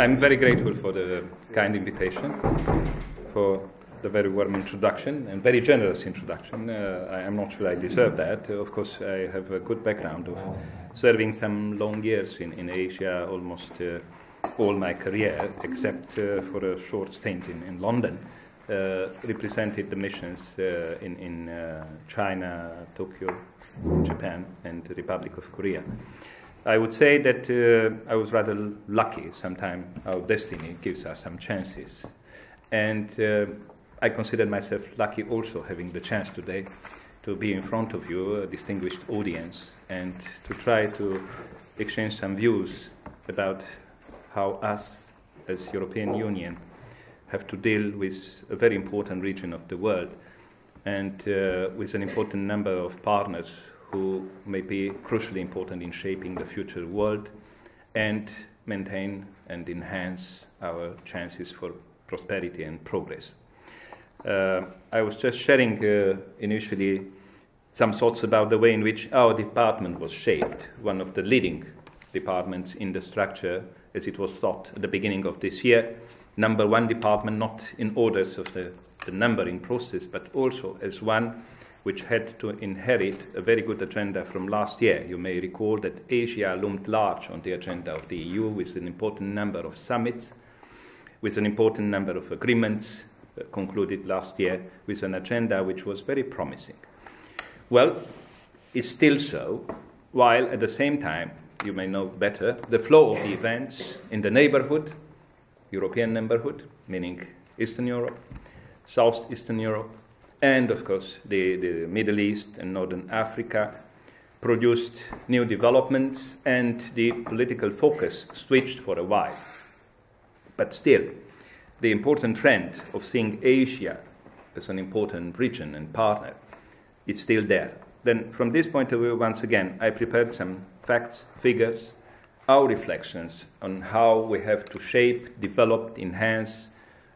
I'm very grateful for the kind invitation, for the very warm introduction and very generous introduction. Uh, I am not sure I deserve that. Uh, of course, I have a good background of serving some long years in, in Asia, almost uh, all my career, except uh, for a short stint in, in London. Uh, represented the missions uh, in, in China, Tokyo, Japan, and the Republic of Korea. I would say that uh, I was rather lucky. Sometimes our destiny gives us some chances. And uh, I consider myself lucky also having the chance today to be in front of you, a distinguished audience, and to try to exchange some views about how us as European Union have to deal with a very important region of the world and uh, with an important number of partners who may be crucially important in shaping the future world and maintain and enhance our chances for prosperity and progress. Uh, I was just sharing uh, initially some thoughts about the way in which our department was shaped, one of the leading departments in the structure as it was thought at the beginning of this year. Number one department, not in orders of the, the numbering process, but also as one which had to inherit a very good agenda from last year. You may recall that Asia loomed large on the agenda of the EU with an important number of summits, with an important number of agreements uh, concluded last year, with an agenda which was very promising. Well, it's still so, while at the same time, you may know better, the flow of the events in the neighborhood, European neighborhood, meaning Eastern Europe, Southeastern Europe, and of course the, the Middle East and Northern Africa produced new developments and the political focus switched for a while. But still, the important trend of seeing Asia as an important region and partner is still there. Then, from this point of view, once again, I prepared some facts, figures, our reflections on how we have to shape, develop, enhance,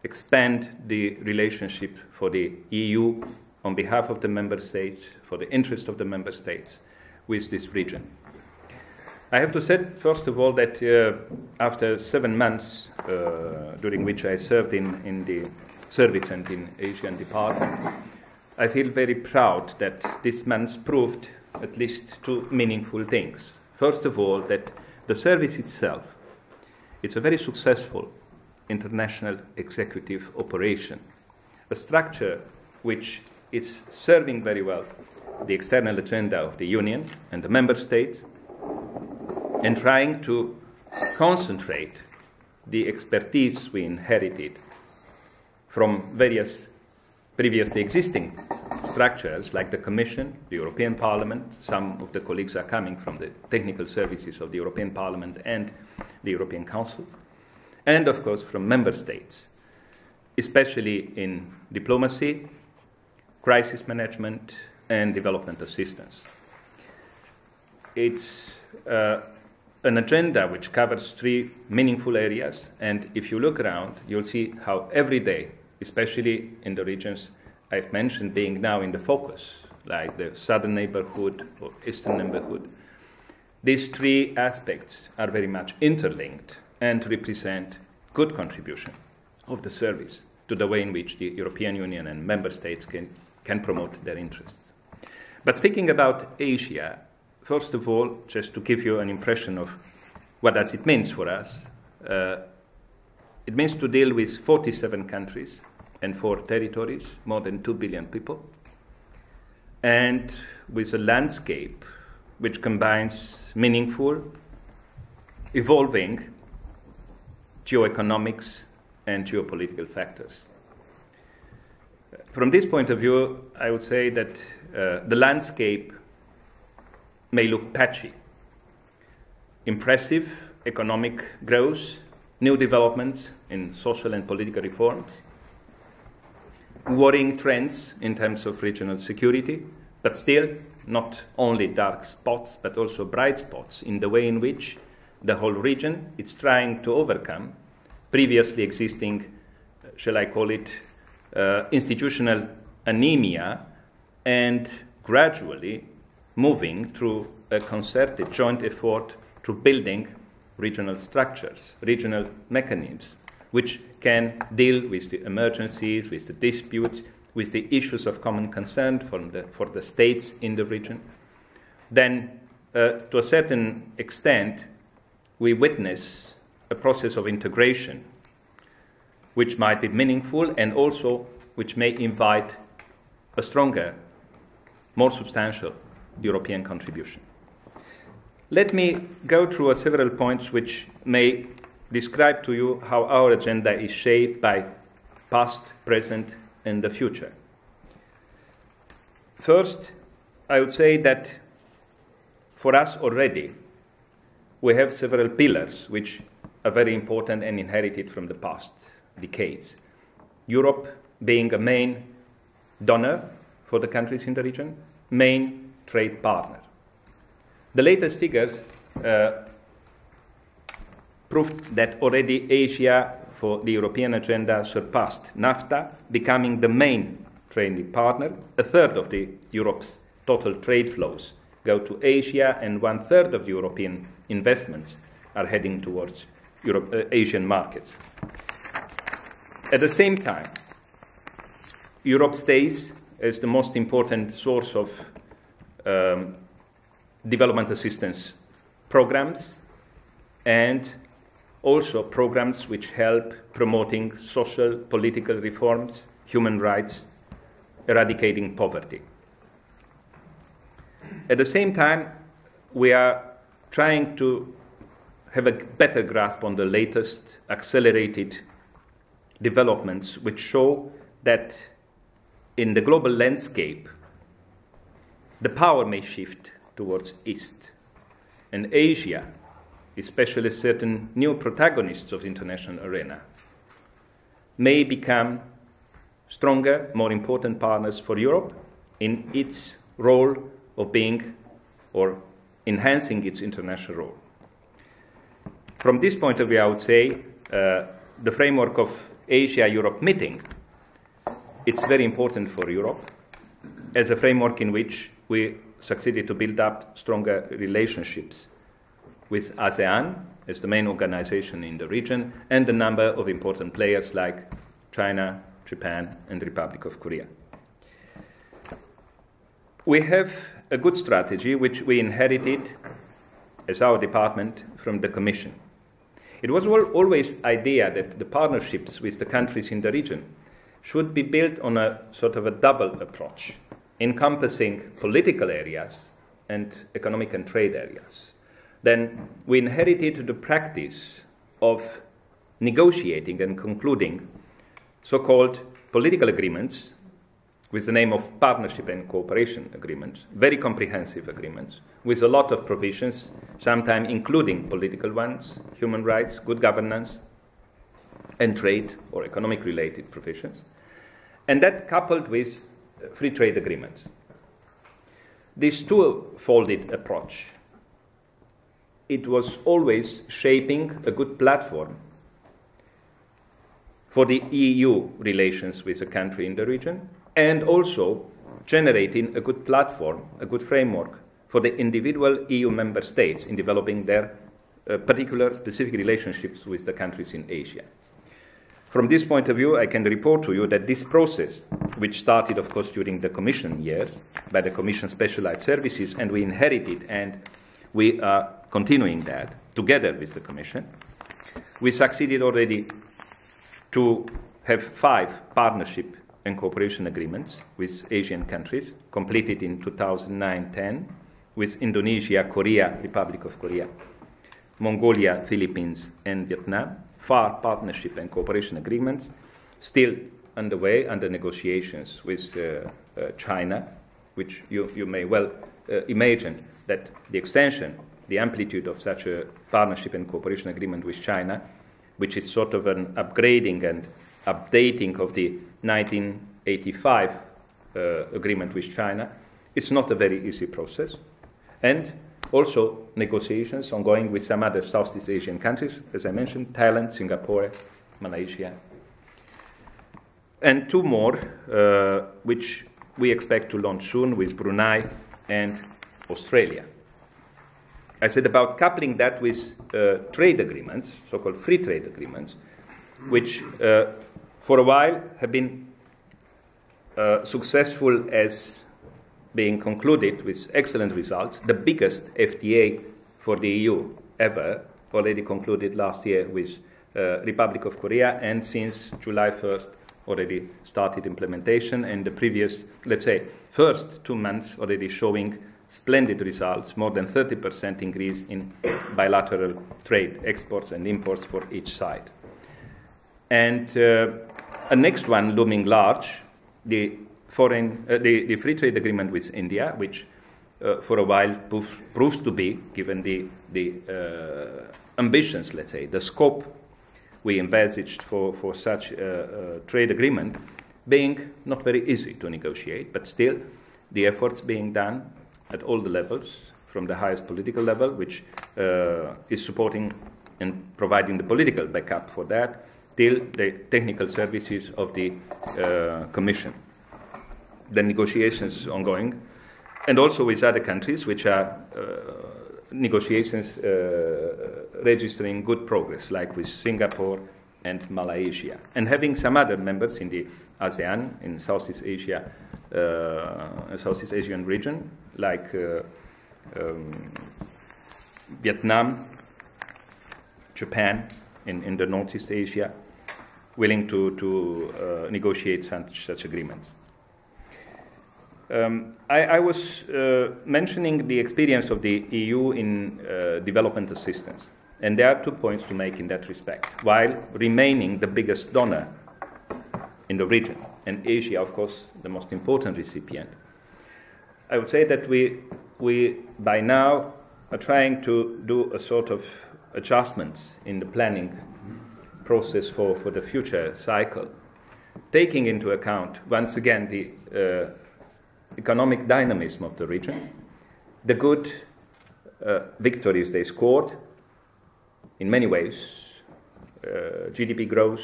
expand the relationship for the EU on behalf of the member states, for the interest of the member states with this region. I have to say, first of all, that uh, after seven months uh, during which I served in, in the service and in Asian department, I feel very proud that this month proved at least two meaningful things. First of all, that the service itself, it's a very successful international executive operation, a structure which is serving very well the external agenda of the Union and the member states and trying to concentrate the expertise we inherited from various previously existing structures like the Commission, the European Parliament. Some of the colleagues are coming from the technical services of the European Parliament and the European Council and of course from member states, especially in diplomacy, crisis management, and development assistance. It's uh, an agenda which covers three meaningful areas, and if you look around, you'll see how every day, especially in the regions I've mentioned being now in the focus, like the southern neighborhood or eastern neighborhood, these three aspects are very much interlinked and to represent good contribution of the service to the way in which the European Union and member states can, can promote their interests. But speaking about Asia, first of all, just to give you an impression of what does it means for us, uh, it means to deal with 47 countries and four territories, more than 2 billion people, and with a landscape which combines meaningful, evolving, geoeconomics, and geopolitical factors. From this point of view, I would say that uh, the landscape may look patchy. Impressive economic growth, new developments in social and political reforms, worrying trends in terms of regional security, but still not only dark spots, but also bright spots in the way in which the whole region. It's trying to overcome previously existing, shall I call it, uh, institutional anemia and gradually moving through a concerted joint effort to building regional structures, regional mechanisms, which can deal with the emergencies, with the disputes, with the issues of common concern the, for the states in the region, then uh, to a certain extent, we witness a process of integration which might be meaningful and also which may invite a stronger, more substantial European contribution. Let me go through several points which may describe to you how our agenda is shaped by past, present, and the future. First, I would say that for us already, we have several pillars which are very important and inherited from the past decades. Europe being a main donor for the countries in the region, main trade partner. The latest figures uh, proved that already Asia for the European agenda surpassed NAFTA, becoming the main trading partner. A third of the Europe's total trade flows go to Asia, and one third of European investments are heading towards Europe, uh, Asian markets. At the same time, Europe stays as the most important source of um, development assistance programs and also programs which help promoting social, political reforms, human rights, eradicating poverty. At the same time, we are trying to have a better grasp on the latest accelerated developments which show that in the global landscape, the power may shift towards East. And Asia, especially certain new protagonists of the international arena, may become stronger, more important partners for Europe in its role of being or enhancing its international role. From this point of view, I would say uh, the framework of Asia-Europe meeting, it's very important for Europe as a framework in which we succeeded to build up stronger relationships with ASEAN as the main organization in the region and a number of important players like China, Japan, and Republic of Korea. We have a good strategy which we inherited as our department from the Commission. It was always the idea that the partnerships with the countries in the region should be built on a sort of a double approach, encompassing political areas and economic and trade areas. Then we inherited the practice of negotiating and concluding so called political agreements with the name of Partnership and Cooperation Agreements, very comprehensive agreements, with a lot of provisions, sometimes including political ones, human rights, good governance, and trade or economic related provisions. And that coupled with uh, free trade agreements. This two-folded approach, it was always shaping a good platform for the EU relations with a country in the region and also generating a good platform, a good framework for the individual EU member states in developing their uh, particular specific relationships with the countries in Asia. From this point of view, I can report to you that this process, which started, of course, during the Commission years by the Commission Specialized Services, and we inherited, and we are continuing that together with the Commission, we succeeded already to have five partnership and cooperation agreements with Asian countries, completed in 2009-10, with Indonesia, Korea, Republic of Korea, Mongolia, Philippines, and Vietnam. Far partnership and cooperation agreements still underway under negotiations with uh, uh, China, which you, you may well uh, imagine that the extension, the amplitude of such a partnership and cooperation agreement with China, which is sort of an upgrading and updating of the 1985 uh, agreement with China. It's not a very easy process. And also negotiations ongoing with some other Southeast Asian countries, as I mentioned, Thailand, Singapore, Malaysia. And two more, uh, which we expect to launch soon with Brunei and Australia. I said about coupling that with uh, trade agreements, so called free trade agreements, which uh, for a while have been uh, successful as being concluded with excellent results. The biggest FTA for the EU ever, already concluded last year with uh, Republic of Korea, and since July 1st already started implementation. And the previous, let's say, first two months already showing splendid results, more than 30% increase in bilateral trade, exports and imports for each side. And uh, a next one looming large, the foreign, uh, the, the free trade agreement with India, which uh, for a while proves, proves to be, given the, the uh, ambitions, let's say, the scope we envisaged for, for such a, a trade agreement, being not very easy to negotiate, but still the efforts being done at all the levels, from the highest political level, which uh, is supporting and providing the political backup for that, till the technical services of the uh, Commission. The negotiations ongoing, and also with other countries, which are uh, negotiations uh, registering good progress, like with Singapore and Malaysia, and having some other members in the ASEAN, in Southeast Asia, uh, Southeast Asian region, like um, Vietnam, Japan, in, in the Northeast Asia, willing to, to uh, negotiate such, such agreements. Um, I, I, was uh, mentioning the experience of the EU in uh, development assistance, and there are two points to make in that respect, while remaining the biggest donor in the region, and Asia, of course, the most important recipient. I would say that we, we by now are trying to do a sort of adjustments in the planning process for, for the future cycle, taking into account, once again, the uh, economic dynamism of the region, the good uh, victories they scored in many ways. Uh, GDP growth,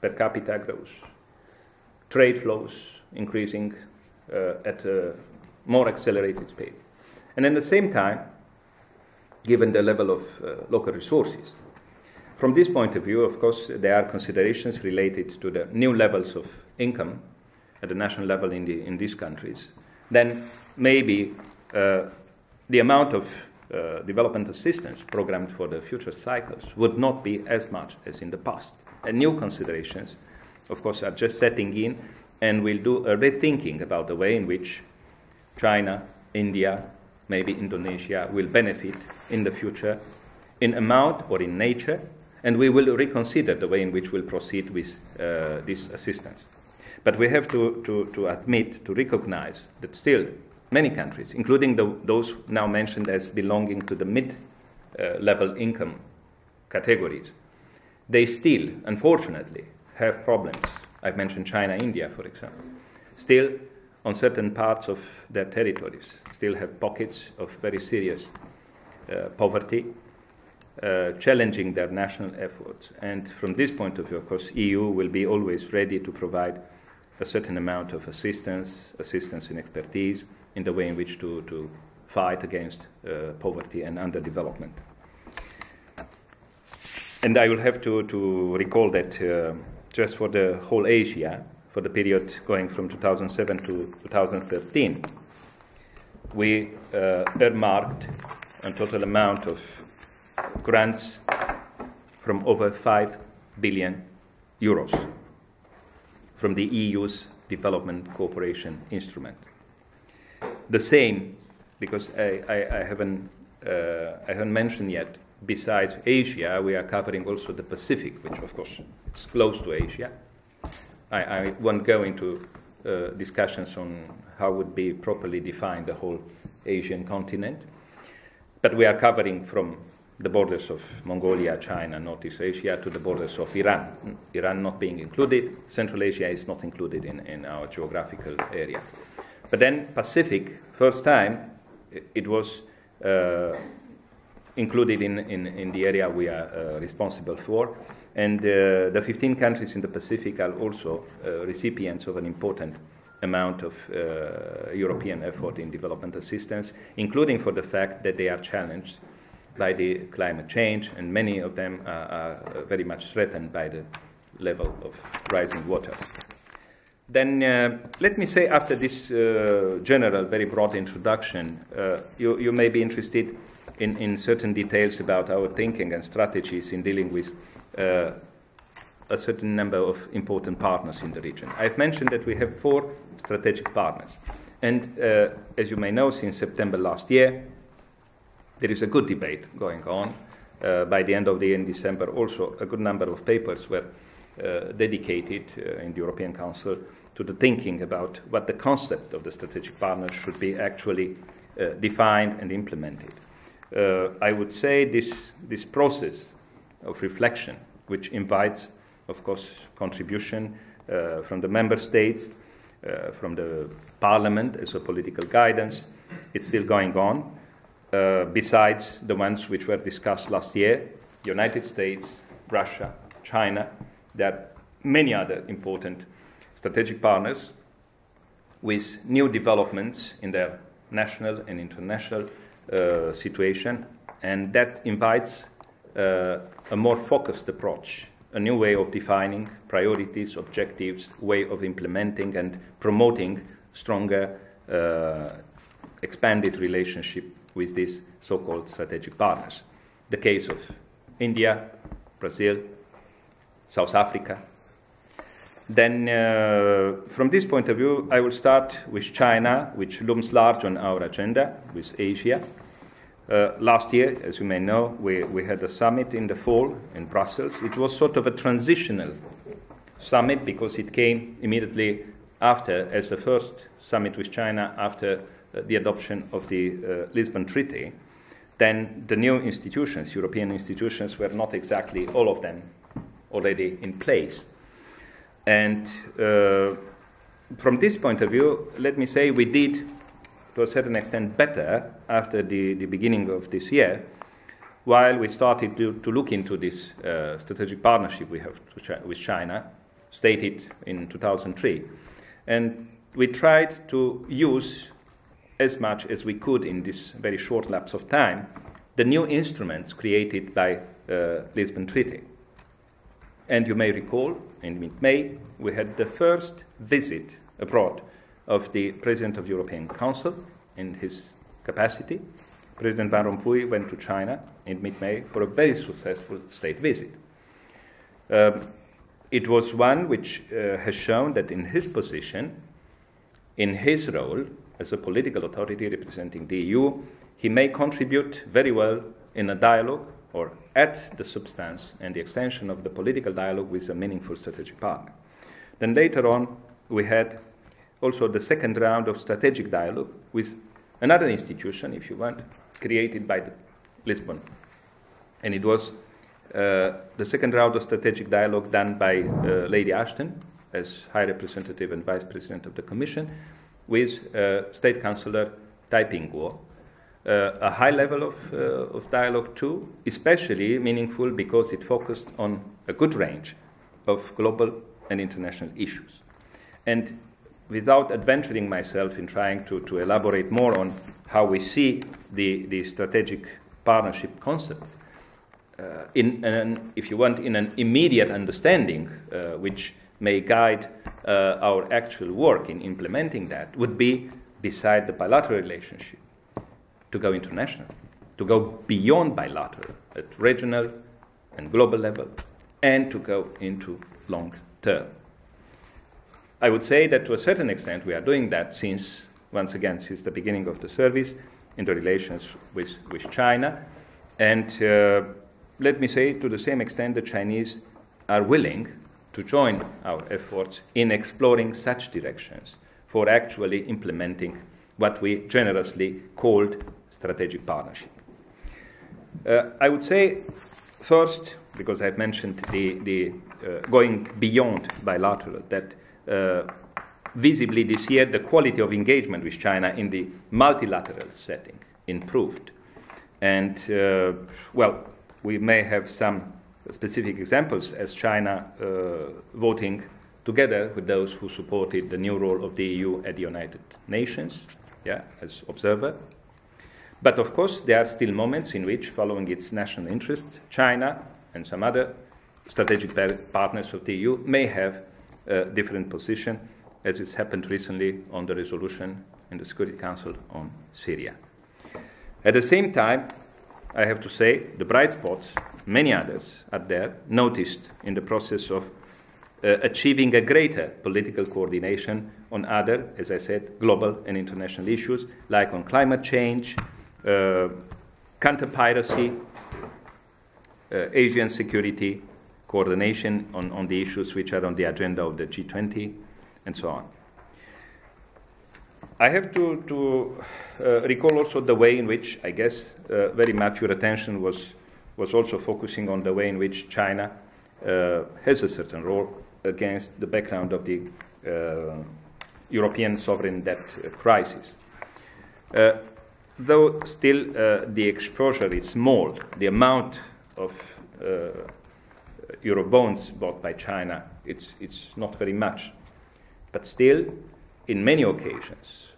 per capita growth, trade flows increasing uh, at a more accelerated speed. And at the same time, given the level of uh, local resources, from this point of view, of course, there are considerations related to the new levels of income at the national level in, the, in these countries. Then maybe uh, the amount of uh, development assistance programmed for the future cycles would not be as much as in the past. And new considerations, of course, are just setting in and will do a rethinking about the way in which China, India, maybe Indonesia will benefit in the future in amount or in nature and we will reconsider the way in which we'll proceed with uh, this assistance. But we have to, to, to, admit, to recognize that still many countries, including the, those now mentioned as belonging to the mid uh, level income categories, they still, unfortunately, have problems. I've mentioned China, India, for example. Still, on certain parts of their territories, still have pockets of very serious uh, poverty uh, challenging their national efforts. And from this point of view, of course, EU will be always ready to provide a certain amount of assistance, assistance in expertise, in the way in which to, to fight against uh, poverty and underdevelopment. And I will have to, to recall that uh, just for the whole Asia, for the period going from 2007 to 2013, we uh, earmarked a total amount of grants from over 5 billion euros from the EU's development cooperation instrument. The same, because I, I, I haven't, uh, I haven't mentioned yet, besides Asia, we are covering also the Pacific, which of course is close to Asia. I, I won't go into uh, discussions on how would be properly defined the whole Asian continent, but we are covering from the borders of Mongolia, China, Northeast Asia to the borders of Iran. Iran not being included, Central Asia is not included in, in our geographical area. But then Pacific, first time, it was uh, included in, in, in, the area we are uh, responsible for. And uh, the 15 countries in the Pacific are also uh, recipients of an important amount of uh, European effort in development assistance, including for the fact that they are challenged climate change, and many of them are, very much threatened by the level of rising water. Then uh, let me say, after this uh, general, very broad introduction, uh, you, you, may be interested in, in, certain details about our thinking and strategies in dealing with uh, a certain number of important partners in the region. I've mentioned that we have four strategic partners. And uh, as you may know, since September last year, there is a good debate going on. Uh, by the end of the year in December, also a good number of papers were uh, dedicated uh, in the European Council to the thinking about what the concept of the strategic partners should be actually uh, defined and implemented. Uh, I would say this, this process of reflection, which invites, of course, contribution uh, from the member states, from the parliament as a political guidance, it's still going on. Besides the ones which were discussed last year, United States, Russia, China, there are many other important strategic partners with new developments in their national and international uh, situation, and that invites uh, a more focused approach, a new way of defining priorities, objectives, way of implementing and promoting stronger, uh, expanded relationship with these so-called strategic partners. The case of India, Brazil, South Africa. Then, uh, from this point of view, I will start with China, which looms large on our agenda, with Asia. Uh, last year, as you may know, we, we had a summit in the fall in Brussels. It was sort of a transitional summit because it came immediately after, as the first summit with China after the adoption of the uh, Lisbon Treaty. Then the new institutions, European institutions, were not exactly all of them already in place. And uh, from this point of view, let me say we did, to a certain extent, better after the, the beginning of this year, while we started to, to look into this uh, strategic partnership we have with China, stated in 2003. And we tried to use as much as we could in this very short lapse of time the new instruments created by uh, Lisbon Treaty. And you may recall, in mid-May, we had the first visit abroad of the President of the European Council in his capacity. President Van Rompuy went to China in mid-May for a very successful state visit. Um, it was one which uh, has shown that in his position, in his role as a political authority representing the EU, he may contribute very well in a dialogue or at the substance and the extension of the political dialogue with a meaningful strategic partner. Then later on, we had also the second round of strategic dialogue with another institution, if you want, created by the Lisbon. And it was uh, the second round of strategic dialogue done by uh, Lady Ashton as High Representative and Vice President of the Commission with uh, State Councillor Dai Bingguo, uh, a high level of, uh, of dialogue too, especially meaningful because it focused on a good range of global and international issues. And without adventuring myself in trying to, to elaborate more on how we see the, the strategic partnership concept, uh, in an, if you want, in an immediate understanding, uh, which may guide uh, our actual work in implementing that, would be beside the bilateral relationship to go international, to go beyond bilateral at regional and global level, and to go into long term. I would say that to a certain extent we are doing that since, once again, since the beginning of the service in the relations with, with China. And uh, let me say, to the same extent, the Chinese are willing to join our efforts in exploring such directions for actually implementing what we generously called strategic partnership. Uh, I would say, first, because I've mentioned the, the uh, going beyond bilateral, that uh, visibly this year the quality of engagement with China in the multilateral setting improved. And, uh, well, we may have some specific examples as China uh, voting together with those who supported the new role of the EU at the United Nations, yeah, as observer, But of course, there are still moments in which, following its national interests, China and some other strategic partners of the EU may have a different position, as it's happened recently on the resolution in the Security Council on Syria. At the same time, I have to say the bright spots, many others are there, noticed in the process of uh, achieving a greater political coordination on other, as I said, global and international issues, like on climate change, uh, counter piracy, uh, Asian security, coordination on, on the issues which are on the agenda of the G20, and so on. I have to, to uh, recall also the way in which, I guess, uh, very much your attention was, was also focusing on the way in which China uh, has a certain role against the background of the uh, European sovereign debt crisis. Uh, though still uh, the exposure is small, the amount of euro bonds bought by China, it's, it's not very much. But still, in many occasions,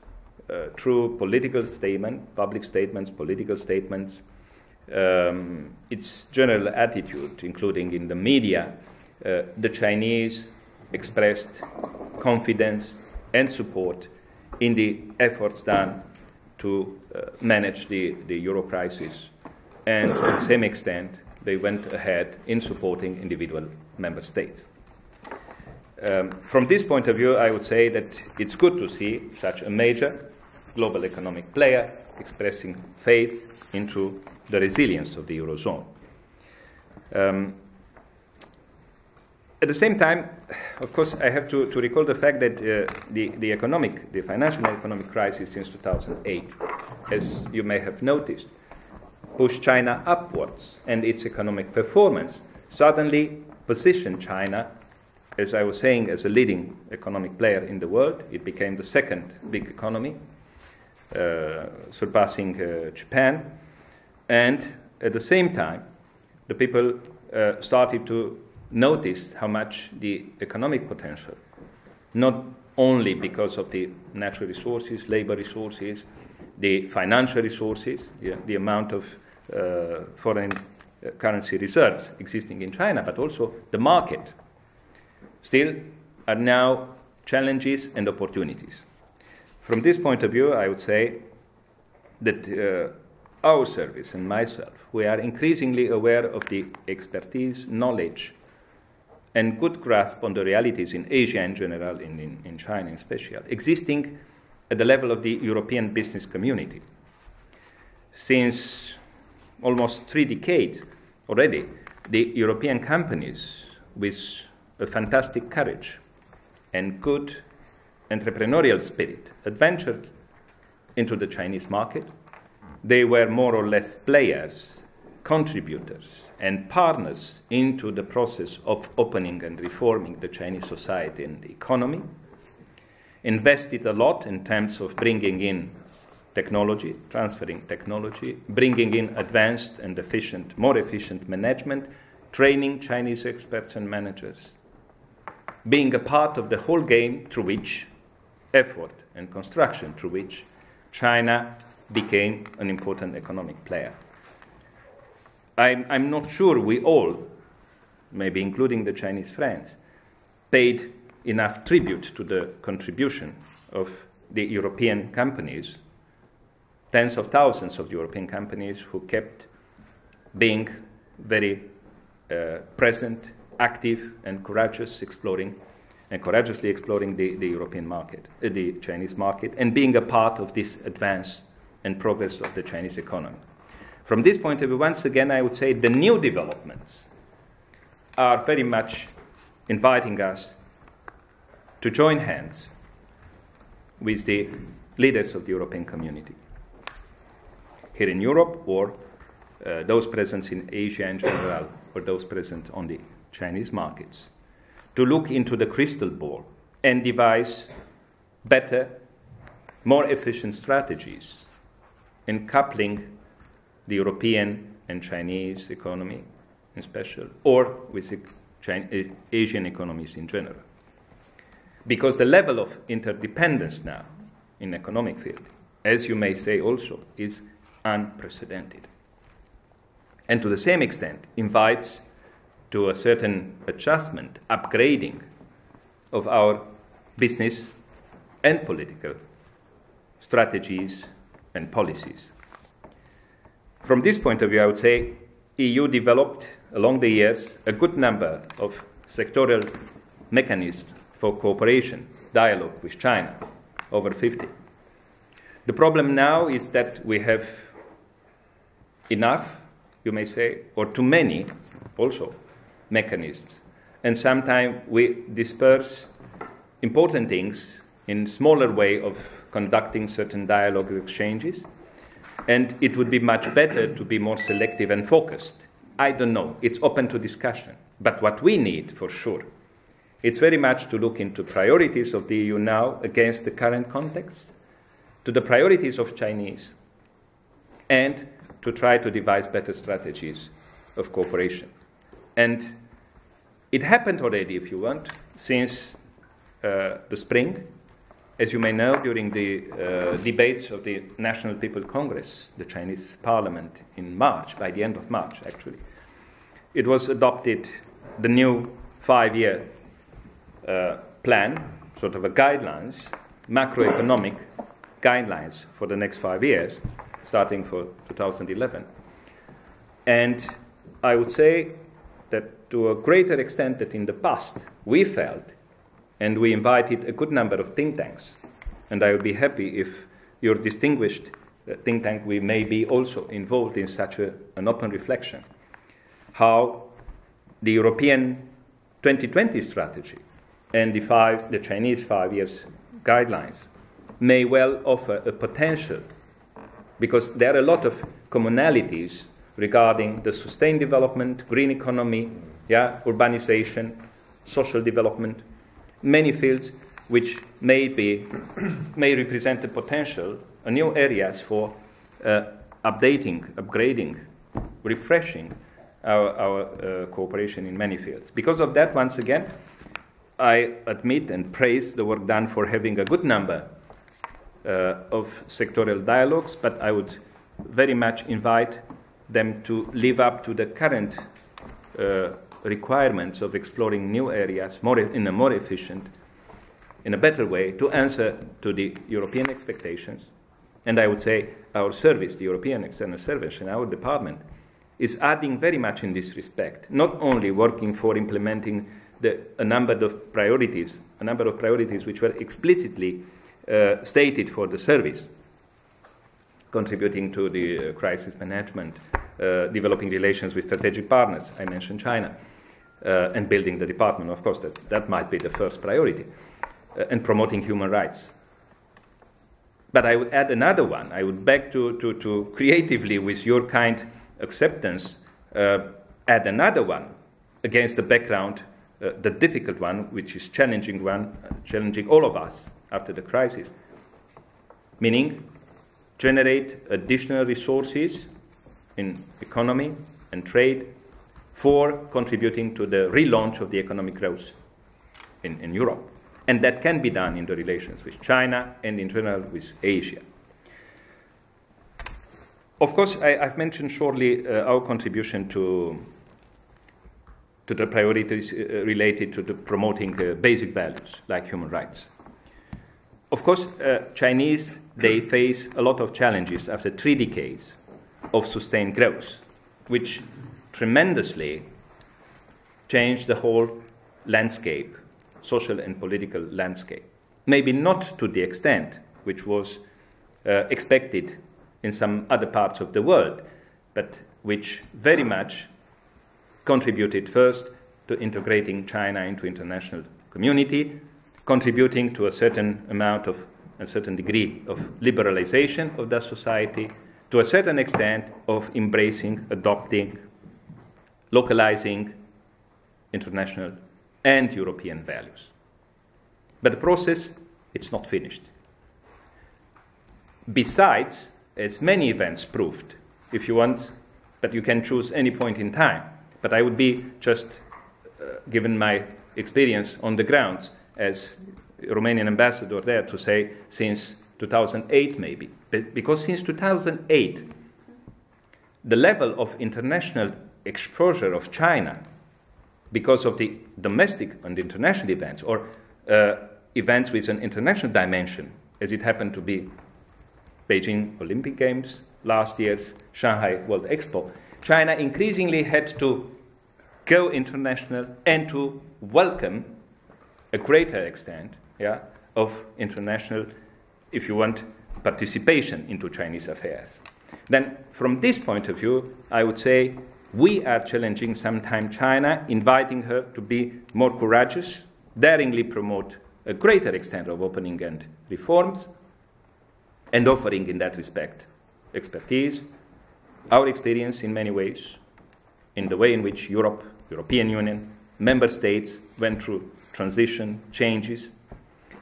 uh, through political statements, public statements, political statements, um, its general attitude, including in the media, uh, the Chinese expressed confidence and support in the efforts done to uh, manage the, the euro crisis. And to the same extent, they went ahead in supporting individual member states. Um, from this point of view, I would say that it's good to see such a major global economic player expressing faith into the resilience of the Eurozone. Um, at the same time, of course, I have to, to recall the fact that uh, the, the economic, the financial and economic crisis since 2008, as you may have noticed, pushed China upwards and its economic performance suddenly positioned China, as I was saying, as a leading economic player in the world. It became the second big economy, uh, surpassing uh, Japan. And at the same time, the people uh, started to notice how much the economic potential, not only because of the natural resources, labor resources, the financial resources, the, amount of uh, foreign uh, currency reserves existing in China, but also the market, still are now challenges and opportunities. From this point of view, I would say that uh, our service and myself, we are increasingly aware of the expertise, knowledge, and good grasp on the realities in Asia in general, and in, in China in special, existing at the level of the European business community. Since almost three decades already, the European companies with a fantastic courage and good entrepreneurial spirit adventured into the Chinese market. They were more or less players, contributors, and partners into the process of opening and reforming the Chinese society and the economy. Invested a lot in terms of bringing in technology, transferring technology, bringing in advanced and efficient, more efficient management, training Chinese experts and managers, being a part of the whole game through which effort and construction through which China became an important economic player. I'm, I'm not sure we all, maybe including the Chinese friends, paid enough tribute to the contribution of the European companies tens of thousands of European companies who kept being very uh, present, active, and courageous, exploring and courageously exploring the, the European market, uh, the Chinese market, and being a part of this advance and progress of the Chinese economy. From this point of view, once again, I would say the new developments are very much inviting us to join hands with the leaders of the European community here in Europe or uh, those present in Asia in general or those present on the Chinese markets, to look into the crystal ball and devise better, more efficient strategies in coupling the European and Chinese economy in special, or with China, uh, Asian economies in general. Because the level of interdependence now in economic field, as you may say also, is unprecedented. And to the same extent, invites to a certain adjustment, upgrading of our business and political strategies and policies. From this point of view, I would say EU developed along the years a good number of sectoral mechanisms for cooperation, dialogue with China, over 50. The problem now is that we have enough, you may say, or too many also mechanisms. And sometimes we disperse important things in smaller way of conducting certain dialogue exchanges. And it would be much better to be more selective and focused. I don't know. It's open to discussion. But what we need, for sure, it's very much to look into priorities of the EU now against the current context, to the priorities of Chinese, and to try to devise better strategies of cooperation. And it happened already, if you want, since uh, the spring. As you may know, during the uh, debates of the National People Congress, the Chinese parliament, in March, by the end of March, actually, it was adopted the new five year uh, plan, sort of a guidelines, macroeconomic guidelines for the next five years, starting for 2011. And I would say that to a greater extent than in the past we felt, and we invited a good number of think tanks, and I would be happy if your distinguished uh, think tank we may be also involved in such a, an open reflection, how the European 2020 strategy and the, five, the Chinese five years guidelines may well offer a potential because there are a lot of commonalities regarding the sustained development, green economy, yeah, urbanization, social development, many fields which may, be, may represent the potential, uh, new areas for uh, updating, upgrading, refreshing our, our uh, cooperation in many fields. Because of that, once again, I admit and praise the work done for having a good number uh, of sectorial dialogues, but I would very much invite them to live up to the current uh, requirements of exploring new areas more in a more efficient, in a better way to answer to the European expectations. And I would say our service, the European External Service, and our department, is adding very much in this respect, not only working for implementing the, a number of priorities, a number of priorities which were explicitly uh, stated for the service, contributing to the uh, crisis management, uh, developing relations with strategic partners. I mentioned China. Uh, and building the department, of course, that, that might be the first priority, uh, and promoting human rights. But I would add another one. I would beg to, to, to creatively, with your kind acceptance, uh, add another one against the background, the difficult one, which is challenging one, challenging all of us after the crisis. Meaning, generate additional resources in economy and trade for contributing to the relaunch of the economic growth in, in Europe. And that can be done in the relations with China and in general with Asia. Of course, I, have mentioned shortly uh, our contribution to, to the priorities uh, related to the promoting uh, basic values like human rights. Of course, uh, Chinese, they face a lot of challenges after three decades of sustained growth, which tremendously changed the whole landscape, social and political landscape. Maybe not to the extent which was uh, expected in some other parts of the world, but which very much contributed first to integrating China into international community, contributing to a certain amount of a certain degree of liberalization of that society, to a certain extent of embracing, adopting localizing international and European values. But the process, it's not finished. Besides, as many events proved, if you want, but you can choose any point in time. But I would be just, uh, given my experience on the grounds as Romanian ambassador there, to say since 2008 maybe. Because since 2008, the level of international exposure of China because of the domestic and international events or uh, events with an international dimension, as it happened to be Beijing Olympic Games, last year's Shanghai World Expo, China increasingly had to go international and to welcome a greater extent yeah, of international, if you want, participation into Chinese affairs. Then, from this point of view, I would say we are challenging sometimes China, inviting her to be more courageous, daringly promote a greater extent of opening and reforms, and offering in that respect expertise, our experience in many ways, in the way in which Europe, European Union, member states went through transition, changes,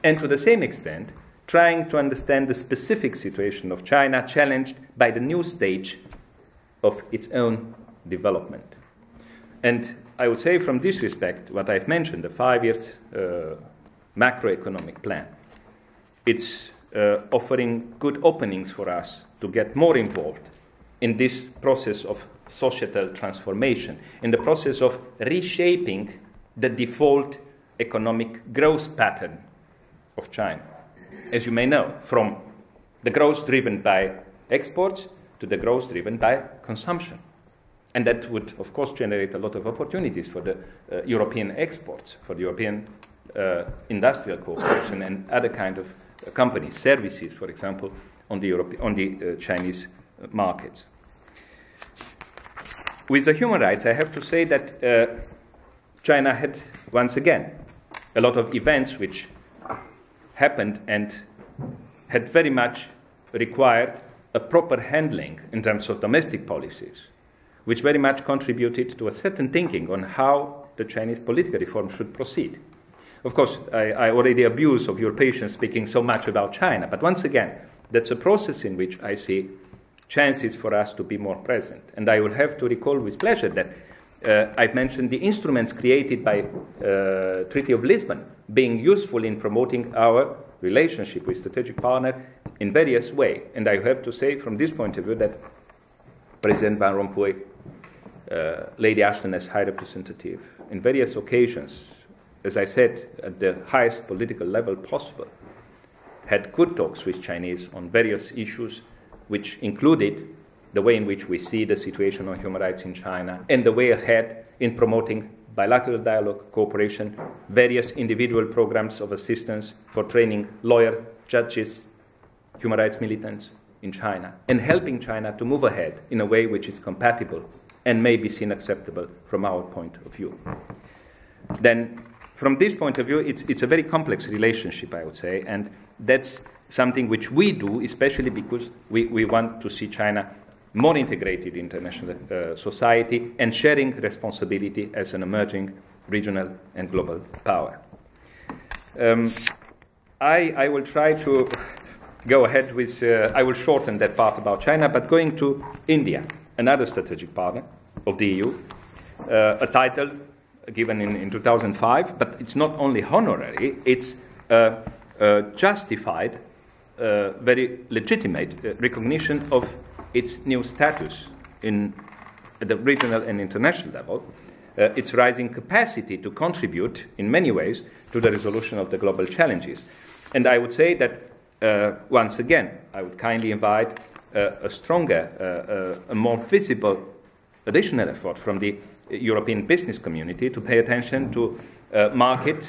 and to the same extent, trying to understand the specific situation of China challenged by the new stage of its own development. And I would say, from this respect, what I've mentioned, the five years uh, macroeconomic plan, it's uh, offering good openings for us to get more involved in this process of societal transformation, in the process of reshaping the default economic growth pattern of China. As you may know, from the growth driven by exports to the growth driven by consumption. And that would, of course, generate a lot of opportunities for the uh, European exports, for the European uh, industrial cooperation and other kind of uh, companies, services, for example, on the, Europe, on the uh, Chinese uh, markets. With the human rights, I have to say that uh, China had, once again, a lot of events which happened and had very much required a proper handling in terms of domestic policies which very much contributed to a certain thinking on how the Chinese political reform should proceed. Of course, I, I already abuse of your patience speaking so much about China, but once again, that's a process in which I see chances for us to be more present. And I will have to recall with pleasure that uh, I've mentioned the instruments created by uh, Treaty of Lisbon being useful in promoting our relationship with strategic partner in various ways. And I have to say from this point of view that President Van Rompuy uh, Lady Ashton as High Representative. In various occasions, as I said, at the highest political level possible, had good talks with Chinese on various issues, which included the way in which we see the situation on human rights in China and the way ahead in promoting bilateral dialogue, cooperation, various individual programs of assistance for training lawyers, judges, human rights militants in China, and helping China to move ahead in a way which is compatible and may be seen acceptable from our point of view. Then, from this point of view, it's, it's a very complex relationship, I would say, and that's something which we do, especially because we, we want to see China more integrated in international uh, society and sharing responsibility as an emerging regional and global power. Um, I, I, will try to go ahead with, uh, I will shorten that part about China, but going to India another strategic partner of the EU, uh, a title given in, in 2005, but it's not only honorary, it's uh, uh, justified, uh, very legitimate uh, recognition of its new status in, at the regional and international level, uh, its rising capacity to contribute in many ways to the resolution of the global challenges. And I would say that, once again, I would kindly invite a stronger, uh, uh, a more visible additional effort from the European business community to pay attention to a market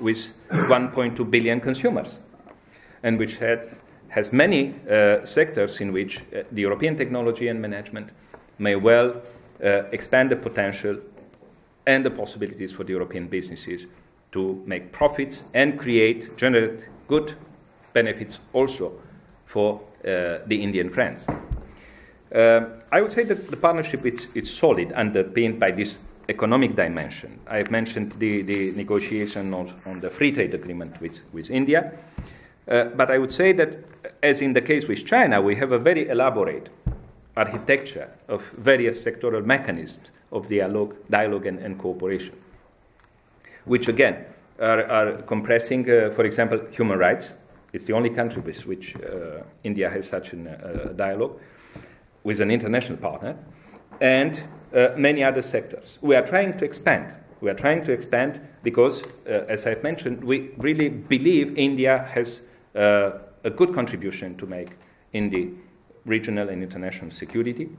with 1.2 billion consumers and which had, has many uh, sectors in which uh, the European technology and management may well uh, expand the potential and the possibilities for the European businesses to make profits and create, generate good benefits also for uh, the Indian friends. Uh, I would say that the partnership is it's solid, underpinned by this economic dimension. I have mentioned the, the negotiation on, on the free trade agreement with, with India. Uh, but I would say that, as in the case with China, we have a very elaborate architecture of various sectoral mechanisms of dialogue, dialogue and, and cooperation, which again are, are compressing, uh, for example, human rights, it's the only country with which uh, India has such a uh, dialogue with an international partner. and uh, many other sectors. We are trying to expand. We are trying to expand because, uh, as I've mentioned, we really believe India has a good contribution to make in the regional and international security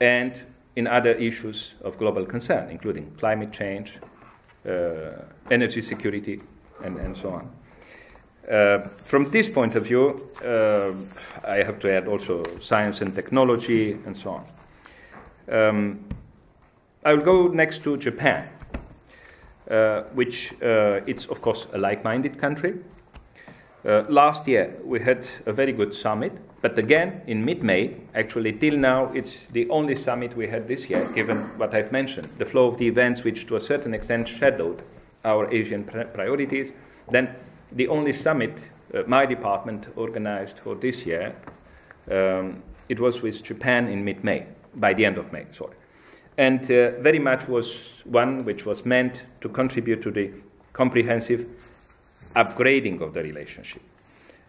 and in other issues of global concern, including climate change, uh, energy security, and, and so on. Uh, from this point of view, uh, I have to add also science and technology and so on. Um, I will go next to Japan, uh, which uh, it's of course a like-minded country. Uh, last year we had a very good summit, but again in mid-May, actually till now it's the only summit we had this year, given what I've mentioned, the flow of the events which to a certain extent shadowed our Asian priorities. Then the only summit uh, my department organized for this year, um, it was with Japan in mid-May, by the end of May, sorry. And uh, very much was one which was meant to contribute to the comprehensive upgrading of the relationship.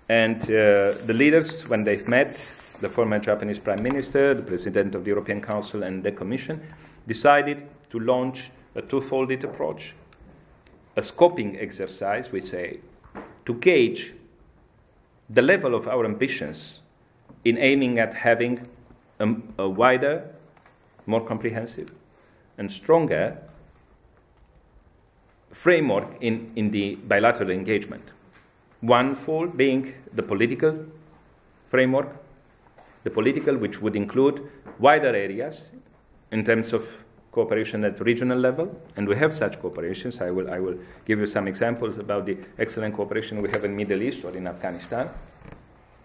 And uh, the leaders, when they've met, the former Japanese Prime Minister, the President of the European Council, and the Commission, decided to launch a two-folded approach, a scoping exercise, we say, to gauge the level of our ambitions in aiming at having a, a wider, more comprehensive, and stronger framework in, in the bilateral engagement. One fold being the political framework, the political, which would include wider areas in terms of cooperation at regional level, and we have such cooperations. I will, I will give you some examples about the excellent cooperation we have in the Middle East or in Afghanistan,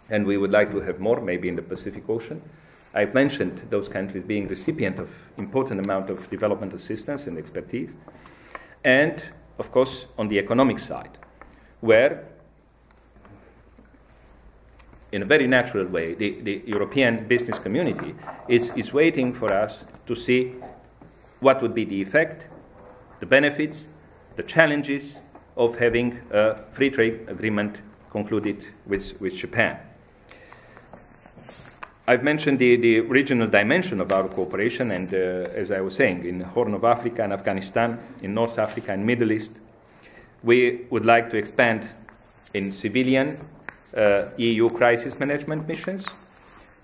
and we would like to have more, maybe in the Pacific Ocean. I've mentioned those countries being recipient of important amount of development assistance and expertise, and of course on the economic side, where in a very natural way, the, the European business community is, is waiting for us to see what would be the effect, the benefits, the challenges of having a free trade agreement concluded with, with Japan. I've mentioned the, the regional dimension of our cooperation, and uh, as I was saying, in the Horn of Africa and Afghanistan, in North Africa and Middle East, we would like to expand in civilian uh, EU crisis management missions.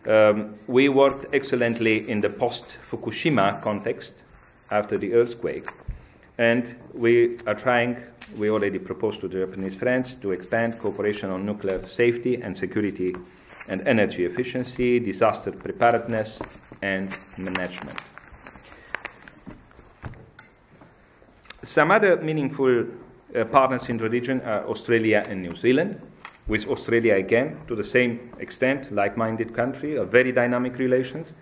Um, we worked excellently in the post Fukushima context after the earthquake. And we are trying, we already proposed to Japanese friends to expand cooperation on nuclear safety and security and energy efficiency, disaster preparedness, and management. Some other meaningful uh, partners in the region are Australia and New Zealand, with Australia again, to the same extent, like minded country, a very dynamic relations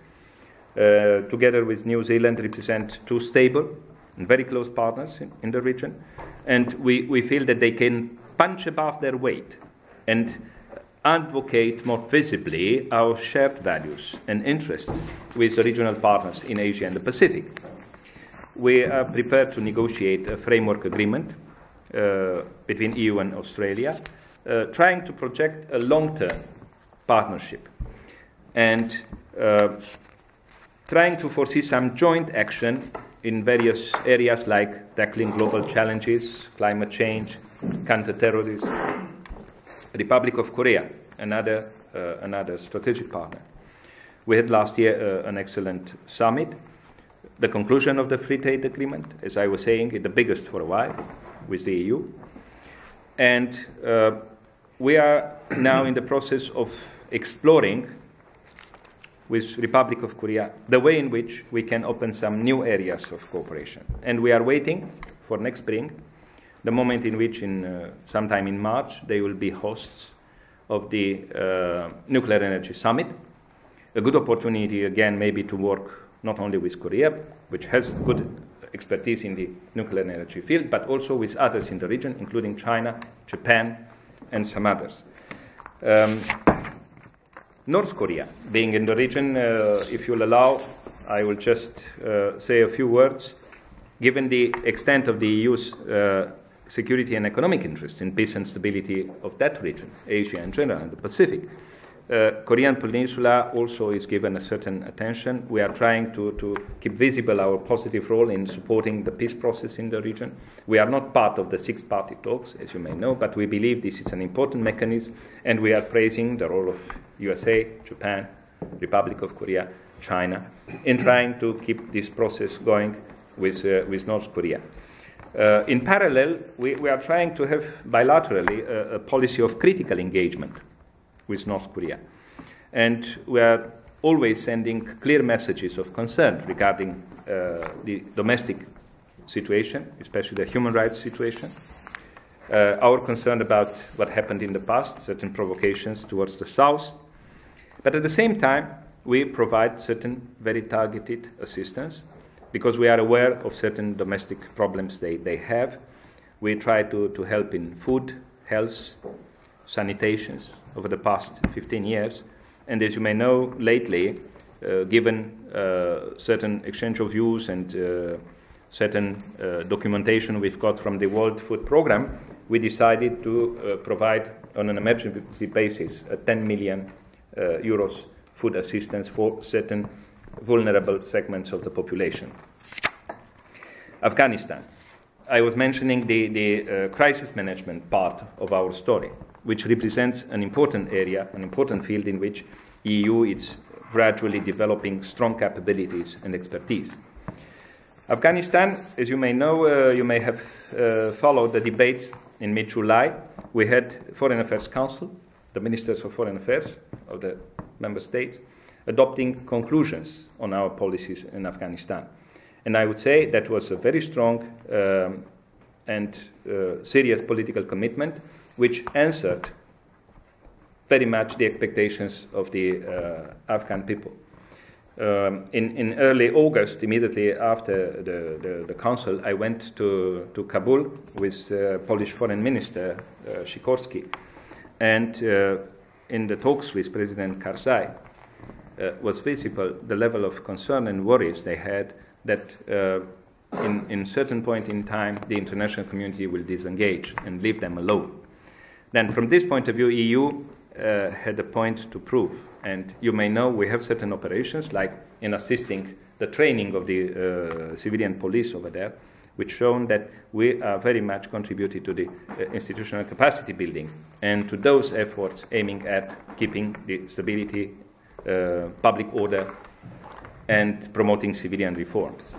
together with New Zealand, represent two stable and very close partners in, in the region. And we, we feel that they can punch above their weight and advocate more visibly our shared values and interests with regional partners in Asia and the Pacific. We are prepared to negotiate a framework agreement uh, between EU and Australia, uh, trying to project a long term partnership. And uh, trying to foresee some joint action in various areas like tackling global challenges, climate change, counterterrorism. Republic of Korea, another, uh, another strategic partner. We had last year uh, an excellent summit. The conclusion of the free trade agreement, as I was saying, is the biggest for a while with the EU. And uh, we are now in the process of exploring with Republic of Korea the way in which we can open some new areas of cooperation. And we are waiting for next spring, the moment in which, in uh, sometime in March, they will be hosts of the uh, nuclear energy summit. A good opportunity again, maybe to work not only with Korea, which has good expertise in the nuclear energy field, but also with others in the region, including China, Japan, and some others. Um, North Korea being in the region, uh, if you'll allow, I will just uh, say a few words. Given the extent of the EU's uh, security and economic interests in peace and stability of that region, Asia in general, and the Pacific, uh, Korean Peninsula also is given a certain attention. We are trying to, to keep visible our positive role in supporting the peace process in the region. We are not part of the six party talks, as you may know, but we believe this is an important mechanism, and we are praising the role of USA, Japan, Republic of Korea, China, in trying to keep this process going with, uh, with North Korea. Uh, in parallel, we, we, are trying to have bilaterally a, a policy of critical engagement with North Korea. And we are always sending clear messages of concern regarding uh, the domestic situation, especially the human rights situation. Uh, our concern about what happened in the past, certain provocations towards the south. But at the same time, we provide certain very targeted assistance because we are aware of certain domestic problems they, they have. We try to, to help in food, health, sanitations, over the past 15 years. And as you may know, lately, uh, given uh, certain exchange of views and uh, certain uh, documentation we've got from the World Food Programme, we decided to uh, provide on an emergency basis a 10 million uh, euros food assistance for certain vulnerable segments of the population. Afghanistan. I was mentioning the, the crisis management part of our story which represents an important area, an important field in which EU is gradually developing strong capabilities and expertise. Afghanistan, as you may know, uh, you may have uh, followed the debates in mid-July. We had Foreign Affairs Council, the ministers of foreign affairs of the member states, adopting conclusions on our policies in Afghanistan. And I would say that was a very strong um, and uh, serious political commitment which answered very much the expectations of the uh, Afghan people. Um, in, in, early August, immediately after the, the, the, council, I went to, to Kabul with uh, Polish Foreign Minister uh, Sikorski. And uh, in the talks with President Karzai, uh, was visible the level of concern and worries they had that uh, in, in certain point in time the international community will disengage and leave them alone. Then, from this point of view, EU uh, had a point to prove. And you may know we have certain operations, like in assisting the training of the uh, civilian police over there, which shown that we are very much contributed to the uh, institutional capacity building and to those efforts aiming at keeping the stability, uh, public order, and promoting civilian reforms.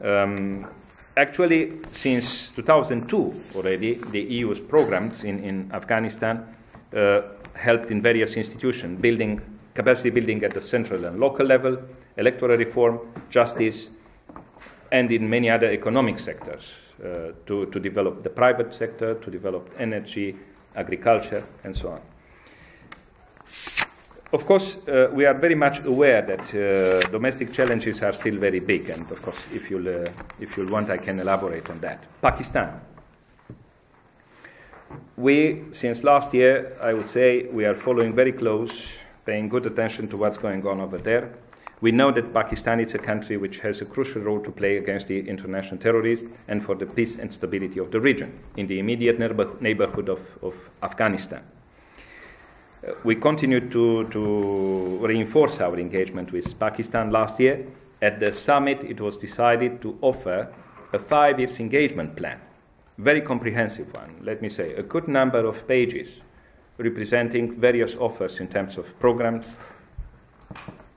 Um, Actually, since 2002 already, the EU's programs in, in Afghanistan uh, helped in various institutions, building capacity building at the central and local level, electoral reform, justice, and in many other economic sectors uh, to, to develop the private sector, to develop energy, agriculture, and so on. Of course, uh, we are very much aware that uh, domestic challenges are still very big, and of course, if you'll, uh, if you'll want, I can elaborate on that. Pakistan. We, since last year, I would say, we are following very close, paying good attention to what's going on over there. We know that Pakistan is a country which has a crucial role to play against the international terrorists and for the peace and stability of the region, in the immediate neighborhood of, of Afghanistan we continued to, to reinforce our engagement with Pakistan last year. At the summit, it was decided to offer a five years engagement plan, very comprehensive one, let me say, a good number of pages representing various offers in terms of programs,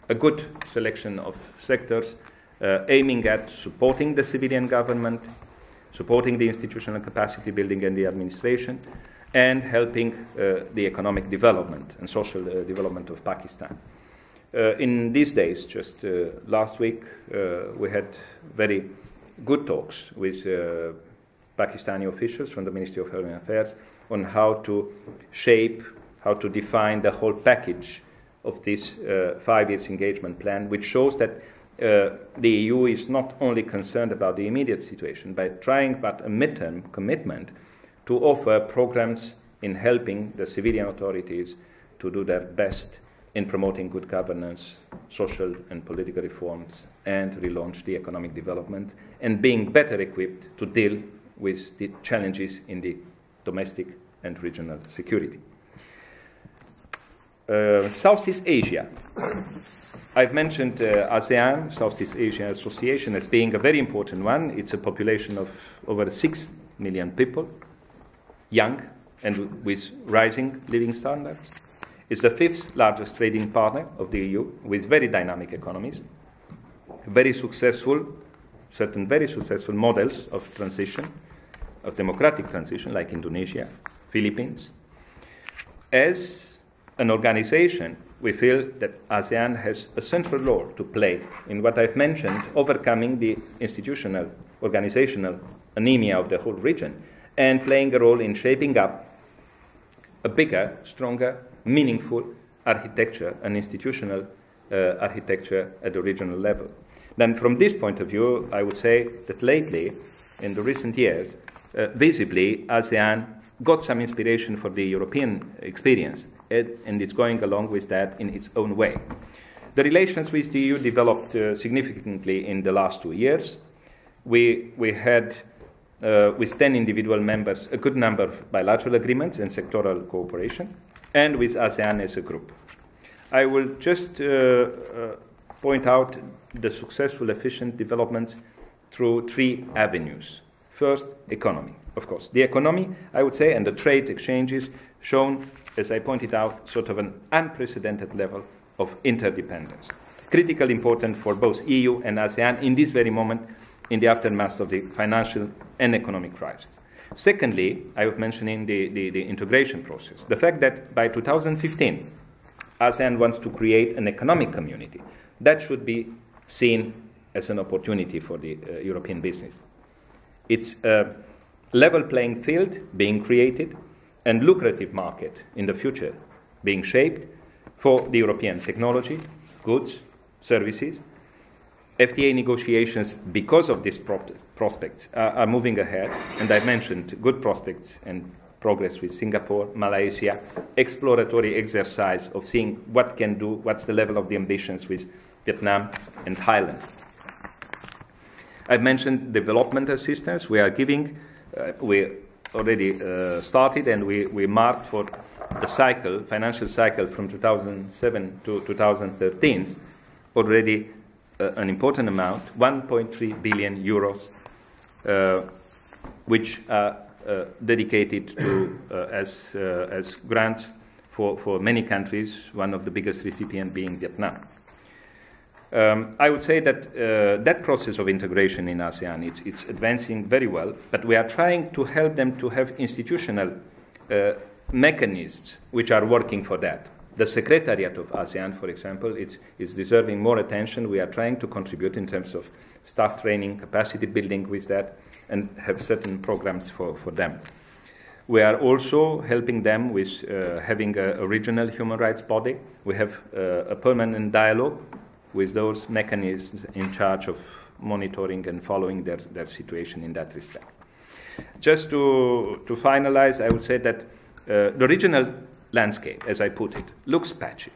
a good selection of sectors uh, aiming at supporting the civilian government, supporting the institutional capacity building and the administration, and helping uh, the economic development and social uh, development of Pakistan. Uh, in these days, just last week, we had very good talks with Pakistani officials from the Ministry of Foreign Affairs on how to shape, how to define the whole package of this uh, five years engagement plan, which shows that uh, the EU is not only concerned about the immediate situation, but trying but a midterm commitment to offer programs in helping the civilian authorities to do their best in promoting good governance, social and political reforms, and relaunch the economic development, and being better equipped to deal with the challenges in the domestic and regional security. Uh, Southeast Asia. I've mentioned uh, ASEAN, Southeast Asia Association, as being a very important one. It's a population of over 6 million people, young and with rising living standards. It's the fifth largest trading partner of the EU with very dynamic economies, very successful, certain very successful models of transition, of democratic transition, like Indonesia, Philippines. As an organization, we feel that ASEAN has a central role to play in what I've mentioned, overcoming the institutional, organizational anemia of the whole region, and playing a role in shaping up a bigger, stronger, meaningful architecture, an institutional uh, architecture at the regional level. Then, from this point of view, I would say that lately, in the recent years, uh, visibly, ASEAN got some inspiration for the European experience, and it's going along with that in its own way. The relations with the EU developed uh, significantly in the last two years. We, we had, uh, with 10 individual members, a good number of bilateral agreements and sectoral cooperation, and with ASEAN as a group. I will just uh, uh, point out the successful, efficient developments through three avenues. First, economy, of course. The economy, I would say, and the trade exchanges shown, as I pointed out, sort of an unprecedented level of interdependence. Critically important for both EU and ASEAN in this very moment in the aftermath of the financial and economic crisis. Secondly, I was mentioning the, the, the integration process. The fact that by 2015, ASEAN wants to create an economic community. That should be seen as an opportunity for the uh, European business. It's a level playing field being created and lucrative market in the future being shaped for the European technology, goods, services. FTA negotiations, because of these prospects, are, are moving ahead, and I mentioned good prospects and progress with Singapore, Malaysia, exploratory exercise of seeing what can do, what's the level of the ambitions with Vietnam and Thailand. I've mentioned development assistance. We are giving, uh, we already uh, started and we, we marked for the cycle, financial cycle from 2007 to 2013, already uh, an important amount, 1.3 billion euros, which are uh, dedicated to uh, as, as grants for, for many countries, one of the biggest recipients being Vietnam. Um, I would say that uh, that process of integration in ASEAN it's, it's advancing very well, but we are trying to help them to have institutional uh, mechanisms which are working for that. The Secretariat of ASEAN, for example, it's, is deserving more attention. We are trying to contribute in terms of staff training, capacity building with that, and have certain programs for, for them. We are also helping them with uh, having a, a, regional human rights body. We have uh, a permanent dialogue with those mechanisms in charge of monitoring and following their, their situation in that respect. Just to, to finalize, I would say that uh, the regional landscape, as I put it, looks patchy,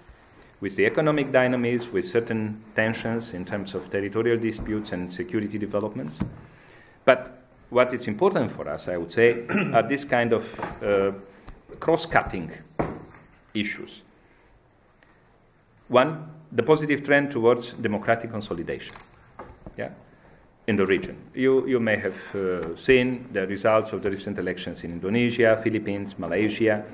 with the economic dynamics, with certain tensions in terms of territorial disputes and security developments. But what is important for us, I would say, are this kind of uh, cross cutting issues. One, the positive trend towards democratic consolidation yeah, in the region. You, you may have uh, seen the results of the recent elections in Indonesia, Philippines, Malaysia.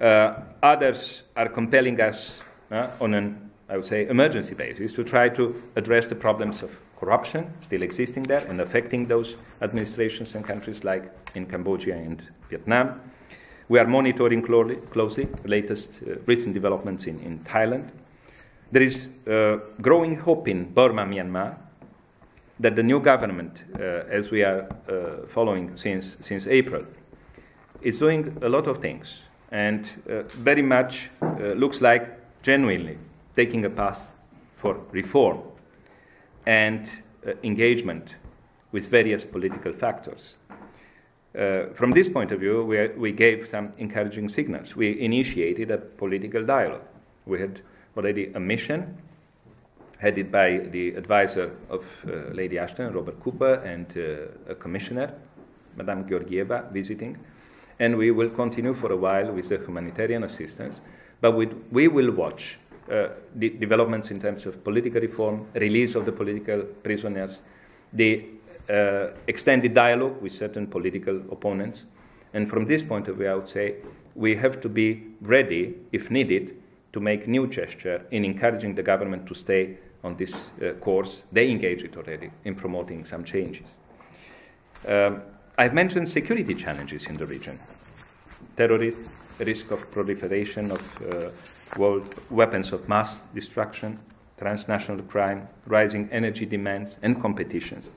Uh, others are compelling us uh, on an, I would say, emergency basis to try to address the problems of corruption still existing there and affecting those administrations and countries like in Cambodia and Vietnam. We are monitoring closely, the latest uh, recent developments in, in Thailand there is uh, growing hope in Burma, Myanmar, that the new government, uh, as we are uh, following since, since April, is doing a lot of things and uh, very much uh, looks like genuinely taking a path for reform and uh, engagement with various political factors. from this point of view, we, we gave some encouraging signals. We initiated a political dialogue. We had already a mission headed by the advisor of uh, Lady Ashton, Robert Cooper, and uh, a commissioner, Madame Georgieva, visiting. And we will continue for a while with the humanitarian assistance. But we, we will watch uh, the developments in terms of political reform, release of the political prisoners, the uh, extended dialogue with certain political opponents. And from this point of view, I would say we have to be ready, if needed, to make new gesture in encouraging the government to stay on this uh, course. They engage it already in promoting some changes. Um, I've mentioned security challenges in the region. Terrorism, risk of proliferation of uh, weapons of mass destruction, transnational crime, rising energy demands, and competitions.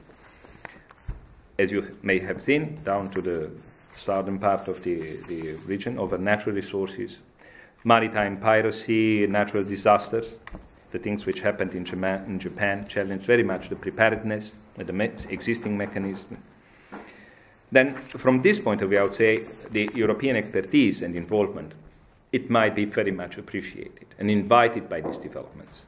As you may have seen, down to the southern part of the, the region, over natural resources, maritime piracy, natural disasters, the things which happened in Japan, in Japan challenge very much the preparedness, the existing mechanism. Then, from this point of view, I would say the European expertise and involvement, it might be very much appreciated and invited by these developments.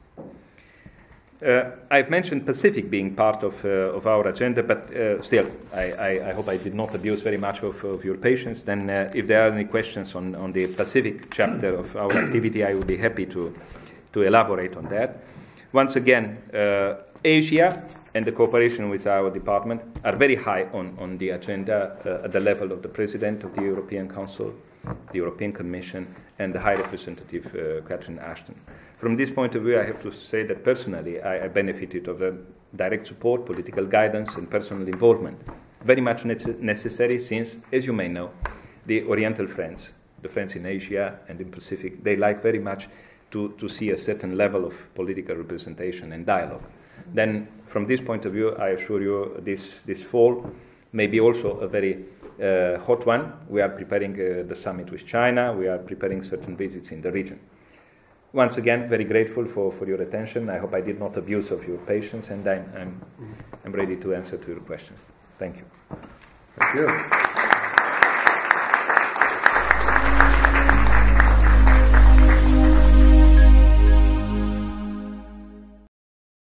Uh, I've mentioned Pacific being part of, uh, of our agenda, but uh, still, I, I, I, hope I did not abuse very much of, of your patience. Then, uh, if there are any questions on, on the Pacific chapter of our activity, I would be happy to, to elaborate on that. Once again, uh, Asia and the cooperation with our department are very high on, on the agenda uh, at the level of the President of the European Council, the European Commission, and the High Representative uh, Catherine Ashton. From this point of view, I have to say that personally, I, I benefited of a direct support, political guidance, and personal involvement. Very much ne- necessary since, as you may know, the Oriental friends, the friends in Asia and in Pacific, they like very much to, to see a certain level of political representation and dialogue. Then, from this point of view, I assure you, this, this fall may be also a very uh, hot one. We are preparing uh, the summit with China, we are preparing certain visits in the region. Once again, very grateful for, for your attention. I hope I did not abuse of your patience, and I'm, I'm, I'm ready to answer to your questions. Thank you. Thank you.